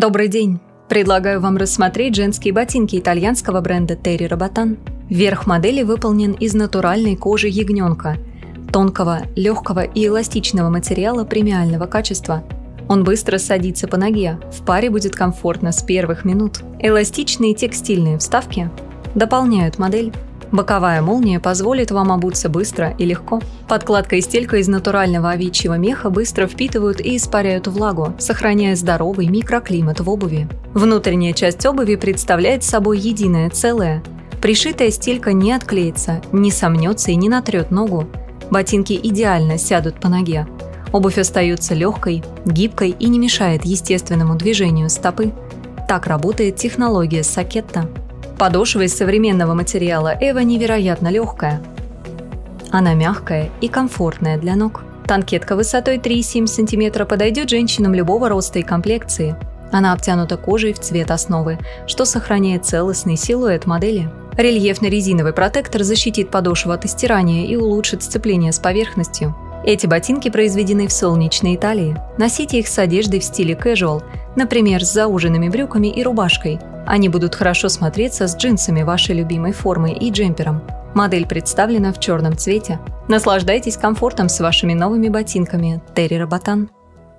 Добрый день! Предлагаю вам рассмотреть женские ботинки итальянского бренда Terry Robotan. Верх модели выполнен из натуральной кожи ягненка, тонкого, легкого и эластичного материала премиального качества. Он быстро садится по ноге, в паре будет комфортно с первых минут. Эластичные текстильные вставки дополняют модель. Боковая молния позволит вам обуться быстро и легко. Подкладка и стелька из натурального овечьего меха быстро впитывают и испаряют влагу, сохраняя здоровый микроклимат в обуви. Внутренняя часть обуви представляет собой единое целое. Пришитая стелька не отклеится, не сомнется и не натрет ногу. Ботинки идеально сядут по ноге. Обувь остается легкой, гибкой и не мешает естественному движению стопы. Так работает технология Сакетта. Подошва из современного материала Эва невероятно легкая. Она мягкая и комфортная для ног. Танкетка высотой 3,7 см подойдет женщинам любого роста и комплекции. Она обтянута кожей в цвет основы, что сохраняет целостный силуэт модели. Рельефный резиновый протектор защитит подошву от истирания и улучшит сцепление с поверхностью. Эти ботинки произведены в солнечной Италии. Носите их с одеждой в стиле casual, например, с зауженными брюками и рубашкой, они будут хорошо смотреться с джинсами вашей любимой формы и джемпером. Модель представлена в черном цвете. Наслаждайтесь комфортом с вашими новыми ботинками Терри Роботан.